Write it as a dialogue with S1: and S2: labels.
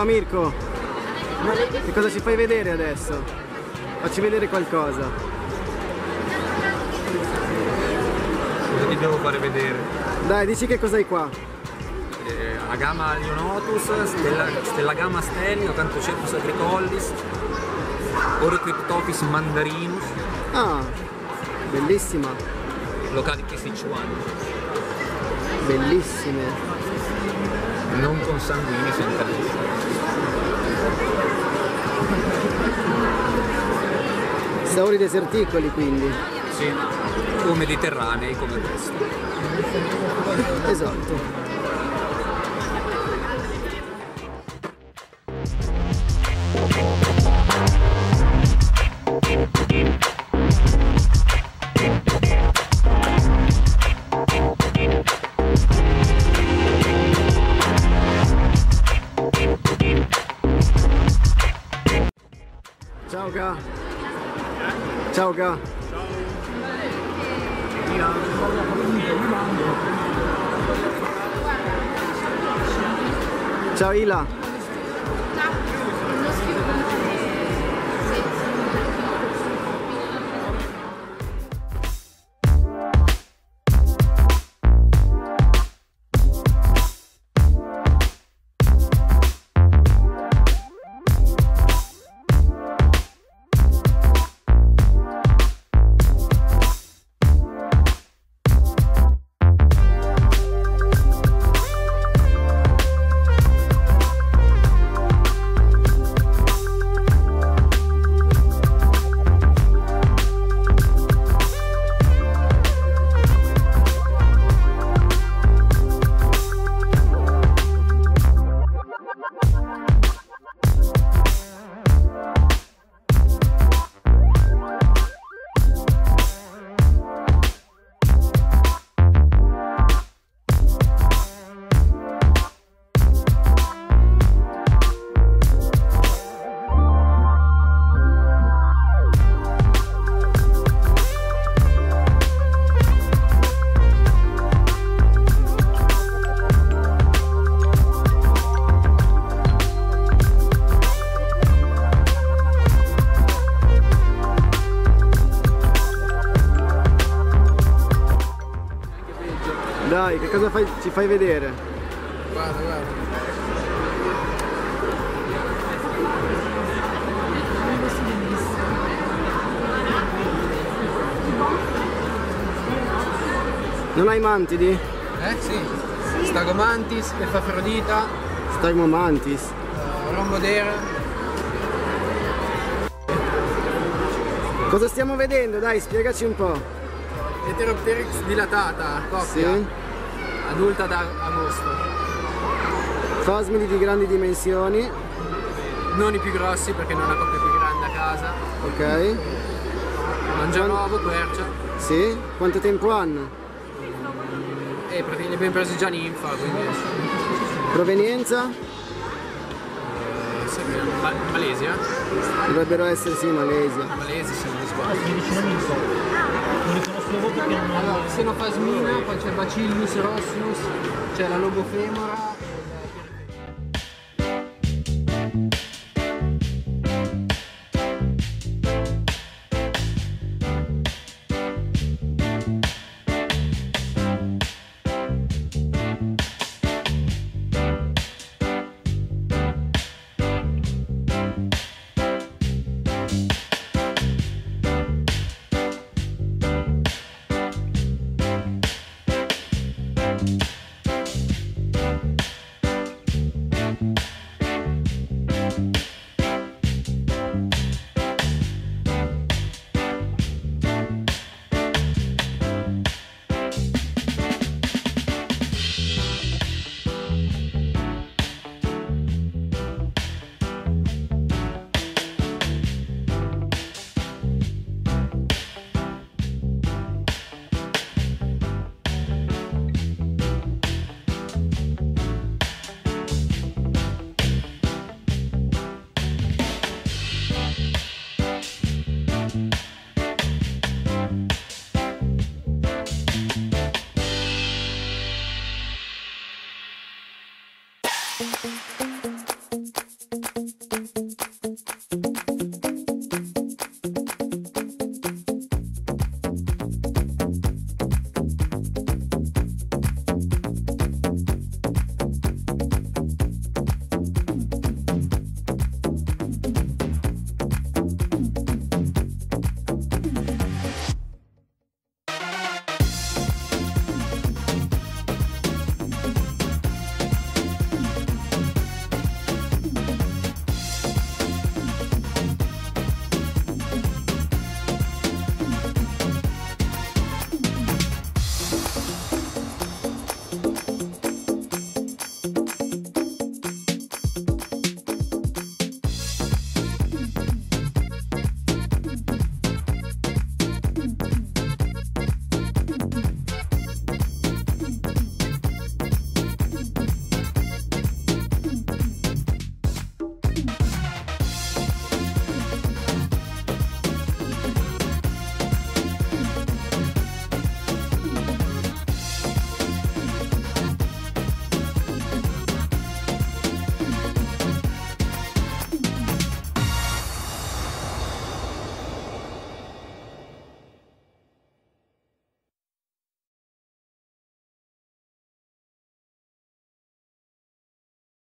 S1: Ciao Mirko, che cosa ci fai vedere adesso? Facci vedere qualcosa.
S2: Cosa ti devo fare vedere?
S1: Dai, dici che cos'hai qua?
S2: Eh, la gamma Leonotus, Stella, Stella Gamma Stelli, Ocantocetus agricollis, Oricryptopis mandarinus,
S1: Ah, bellissima,
S2: Locality Sichuan,
S1: bellissime.
S2: Non consanguini senza luce.
S1: Sauri deserticoli quindi.
S2: Sì, o mediterranei come questo.
S1: Esatto. Ciao Ga. Ciao Ga. Ciao Ila. Dai, che cosa fai- ci fai vedere?
S3: Guarda, guarda.
S1: Non hai mantidi?
S3: Eh sì. Stagomantis, Epafrodita,
S1: Stagmomantis.
S3: uh, Rombodera.
S1: Cosa stiamo vedendo? Dai, spiegaci un po'.
S3: Heteropteryx dilatata, coppia.
S1: Sì.
S3: Adulta da agosto.
S1: Fasmidi di grandi dimensioni.
S3: Non i più grossi perché non ho una coppia più grande a casa.
S1: Ok.
S3: Mangianovo, quercia.
S1: Sì. Quanto tempo hanno?
S3: E praticamente li abbiamo presi già ninfa, quindi.
S1: Provenienza?
S3: eh, sì, Ma- Malesia?
S1: Dovrebbero essere sì, Malesia.
S3: Malesi se non mi sbaglio. Allora, Xenoplasmina, poi c'è Bacillus rossinus, c'è la logofemora